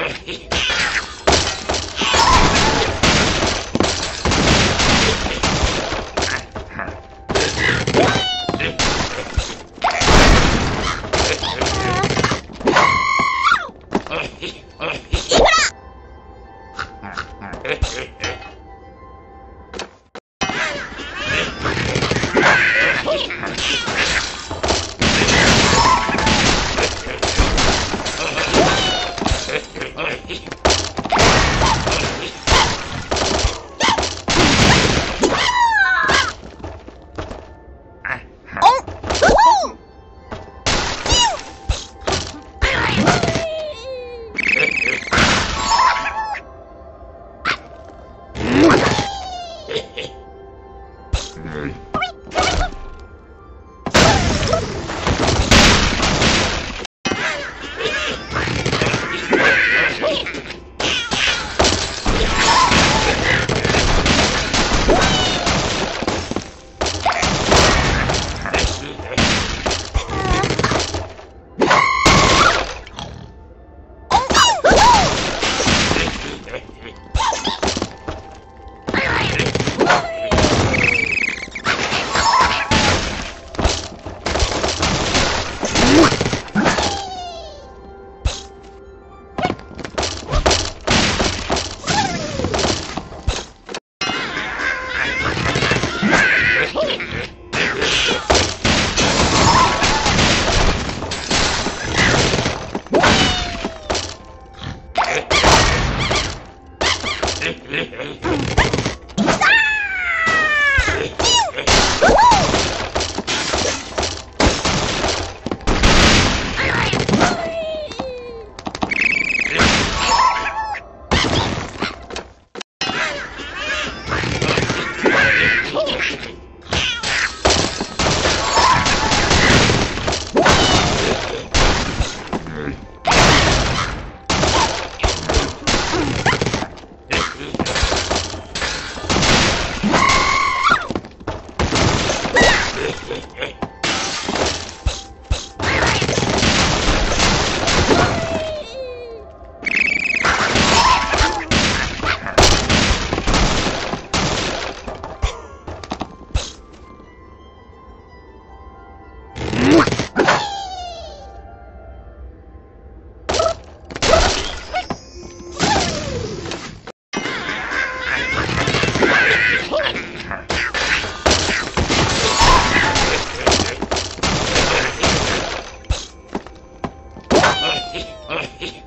Hey, hey, hey. Hey, hey,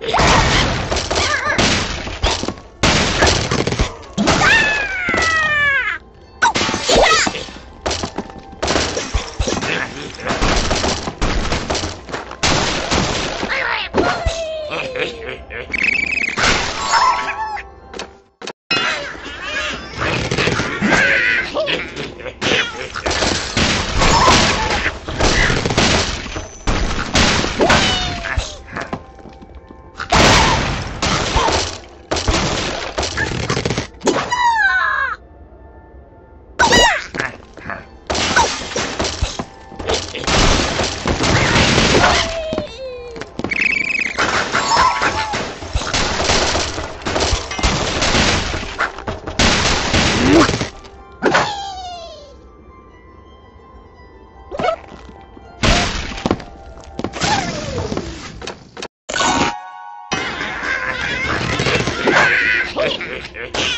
hey, Okay.